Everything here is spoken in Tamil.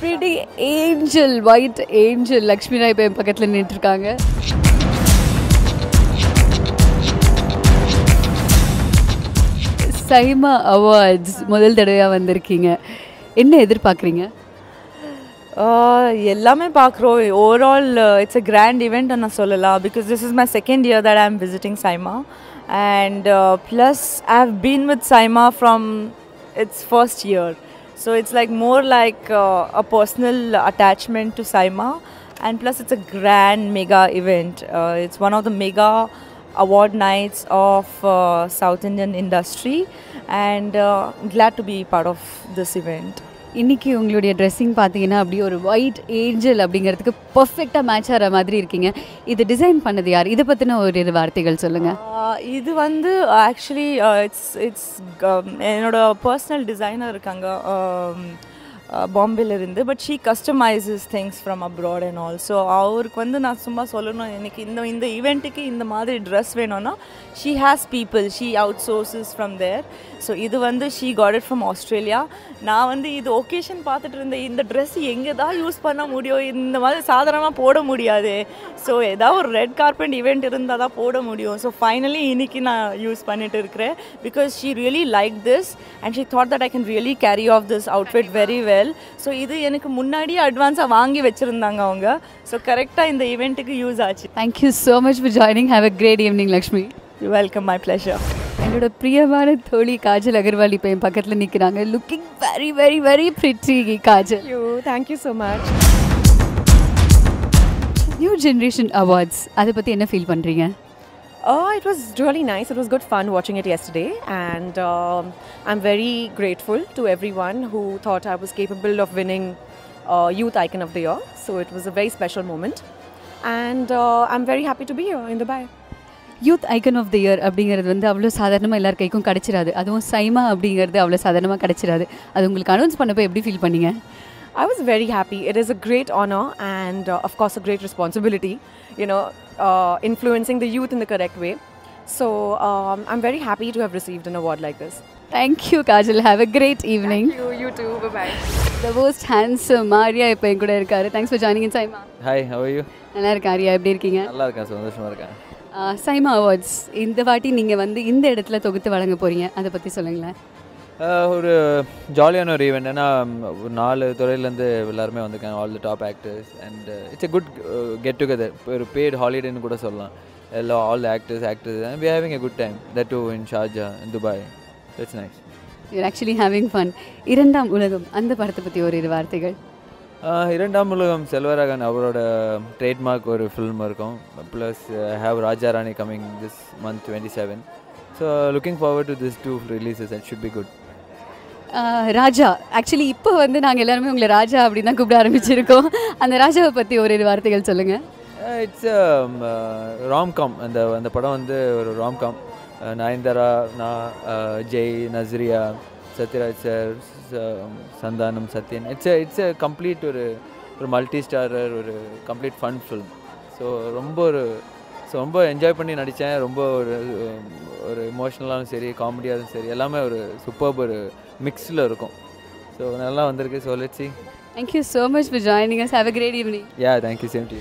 Pretty angel white angel Lakshmi Rai பையன் பக்கத்தில் நின்றுருக்காங்க சைமா அவார்ட்ஸ் முதல் தடவையாக வந்திருக்கீங்க என்ன எதிர்பார்க்குறீங்க எல்லாமே பார்க்குறோம் overall it's a grand event நான் சொல்லலாம் because this is my second year that I am visiting SIIMA and plus I have been with SIIMA from its first year So it's like more like uh, a personal attachment to Saima, and plus it's a grand mega event. Uh, it's one of the mega award nights of uh, South Indian industry, and uh, glad to be part of this event. இன்றைக்கி உங்களுடைய ட்ரெஸ்ஸிங் பார்த்தீங்கன்னா அப்படியே ஒரு ஒயிட் ஏஞ்சல் அப்படிங்கிறதுக்கு பர்ஃபெக்டாக மேட்ச் ஆகிற மாதிரி இருக்கீங்க. இது டிசைன் பண்ணது யார்? இதை பற்றின ஒரு இரு வார்த்தைகள் சொல்லுங்கள் இது வந்து ஆக்சுவலி இட்ஸ் இட்ஸ் என்னோட பர்சனல் டிசைனர் இருக்காங்க. Uh, பாம்பேல இருந்து but she customises things from abroad and all so அவருக்கு வந்து நான் சும்மா சொல்லணும் எனக்கு இந்த இந்த ஈவெண்ட்டுக்கு இந்த மாதிரி ட்ரெஸ் வேணும்னா she has people she outsources from there so இது வந்து she got it from Australia நான் வந்து இது ஒகேஷன் பார்த்துட்டு இருந்தேன் இந்த ட்ரெஸ் எங்கே தான் யூஸ் பண்ண முடியும்? இந்த மாதிரி சாதாரணமாக போட முடியாது. ஸோ ஏதாவது ஒரு ரெட் கார்பெண்ட் ஈவெண்ட் இருந்தால் தான் போட முடியும். ஸோ ஃபைனலி இன்றைக்கி நான் யூஸ் பண்ணிட்டு இருக்கிறேன் because she really like this and she thought that I can really carry off this outfit very well so இது எனக்கு முன்னாடியே அட்வான்ஸாக வாங்கி வச்சுருந்தாங்க அவங்க. ஸோ கரெக்டாக இந்த ஈவெண்ட்டுக்கு யூஸ் ஆச்சு. Thank you so much for joining have a great evening Lakshmi you welcome my pleasure என்னோட பிரியமான தோழி காஜல் அகர்வால் இப்போ என் பக்கத்தில் நிற்கிறாங்க looking very very very pretty Kajal. You. Thank you so much. New generation awards அதை பற்றி என்ன ஃபீல் பண்ணுறீங்க Oh, it was really nice. It was good fun watching it yesterday, and um, I'm very grateful to everyone who thought I was capable of winning uh, Youth Icon of the Year. So it was a very special moment, and uh, I'm very happy to be here in Dubai. Youth icon of the year அப்படிங்கிறது வந்து அவ்வளோ சாதாரணமாக எல்லார் கைக்கும் கிடச்சிராது அதுவும் சைமா அப்படிங்கிறது அவ்வளோ சாதாரணமாக கிடச்சிராது அது உங்களுக்கு அனௌன்ஸ் பண்ணப்போ எப்படி ஃபீல் பண்ணீங்க I was very happy. It is a great honor and, uh, of course, a great responsibility, you know, uh, influencing the youth in the correct way. So um, I'm very happy to have received an award like this. Thank you Kajal have a great evening You, you too. Bye bye. The most handsome மாரியா இப்போ என் கூட இருக்காரு. Thanks for joining in SIIMA hi how you நல்லா இருக்கேன் ஆரியா எப்படி இருக்கீங்க? நல்லா இருக்கேன் சந்தோஷமாக இருக்கேன். சைமா அவார்ட்ஸ் இந்த வாட்டி நீங்கள் வந்து இந்த இடத்துல தொகுத்து வழங்க போகிறீங்க அதை பற்றி சொல்லுங்களேன். ஒரு ஜாலியான ஒரு ஈவெண்ட் ஏன்னா ஒரு நாலு துறையிலேருந்து எல்லாருமே வந்திருக்காங்க. All the top actors and it's a good get together ஒரு பெய்டு ஹாலிடேன்னு கூட சொல்லலாம். எல்லா all actors actors we having a good time that too in Sharjah in Dubai it's nice you're actually having fun இரண்டாம் உலகம் அந்த படத்தை பற்றி ஒரு இரு வார்த்தைகள். இரண்டாம் உலகம் செல்வராகன் அவரோட ட்ரேட்மார்க் ஒரு ஃபில்ம் இருக்கும். Plus have Raja Rani coming this month twenty seven so looking forward to this two releases at should be good Raja. Actually இப்போ வந்து நாங்கள் எல்லாருமே உங்களை ராஜா அப்படின்னு தான் கூப்பிட ஆரம்பிச்சிருக்கோம். அந்த ராஜாவை பற்றி ஒரு இரு வார்த்தைகள் சொல்லுங்கள் இட்ஸ் ராம்காம் um, அந்த அந்த படம் வந்து ஒரு ராம்காம் நயன்தாரா நான் Jai Nazriya Sathyaraj sir Santhanam Sathyan. It's it's a complete ஒரு ஒரு மல்டி ஸ்டாரர் ஒரு கம்ப்ளீட் ஃபன் ஃபில்ம் ஸோ ரொம்ப ஒரு ஸோ ரொம்ப என்ஜாய் பண்ணி நடித்தேன் ரொம்ப ஒரு ஒரு இமோஷ்னலாகவும் சரி காமெடியாகவும் சரி எல்லாமே ஒரு சூப்பர் ஒரு மிக்ஸில் இருக்கும். ஸோ நல்லா வந்திருக்கு. So let's see thank you so much for joining us have a great evening yeah thank you same to you